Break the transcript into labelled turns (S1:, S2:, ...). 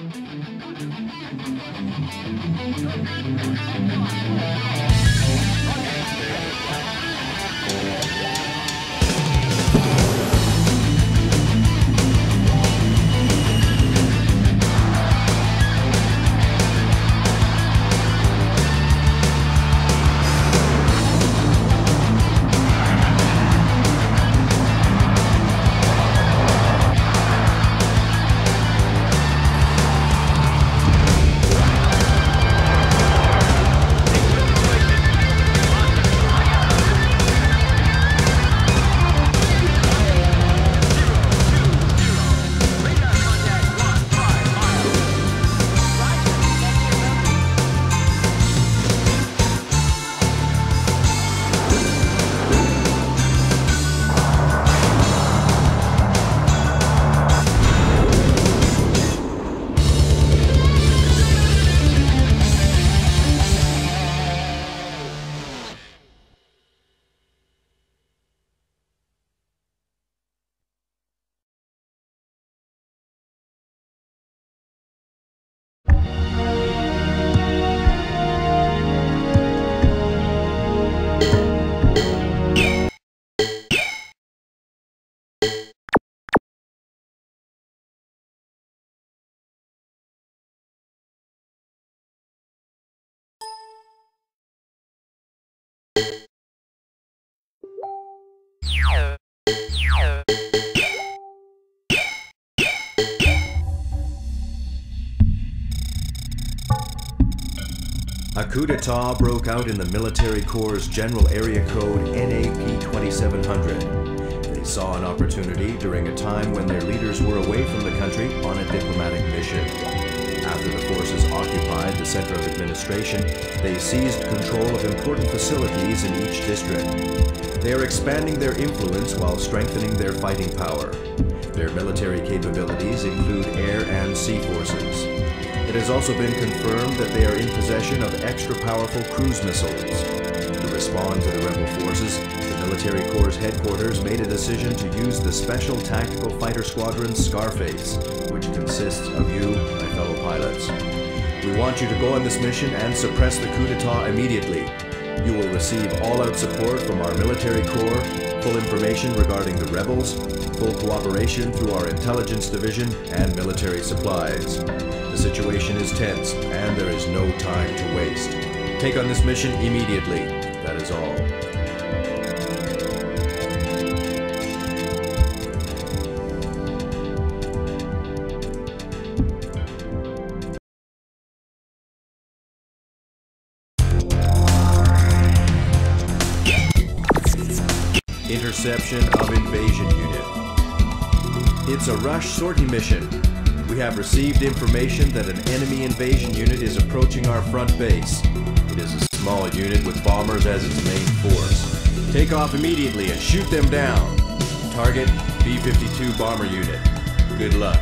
S1: Okay, let's go. A coup d'etat broke out in the military corps' general area code NAP 2700. They saw an opportunity during a time when their leaders were away from the country on a diplomatic mission. After the forces occupied the center of administration, they seized control of important facilities in each district. They are expanding their influence while strengthening their fighting power. Their military capabilities include air and sea forces. It has also been confirmed that they are in possession of extra powerful cruise missiles. To respond to the rebel forces, the military corps headquarters made a decision to use the Special Tactical Fighter Squadron Scarface, which consists of you, my fellow pilots. We want you to go on this mission and suppress the coup d'etat immediately. You will receive all-out support from our military corps, full information regarding the rebels, full cooperation through our intelligence division, and military supplies. The situation is tense, and there is no time to waste. Take on this mission immediately. That is all. Interception of invasion unit. It's a rush sortie mission. We have received information that an enemy invasion unit is approaching our front base. It is a small unit with bombers as its main force. Take off immediately and shoot them down. Target B-52 bomber unit. Good luck.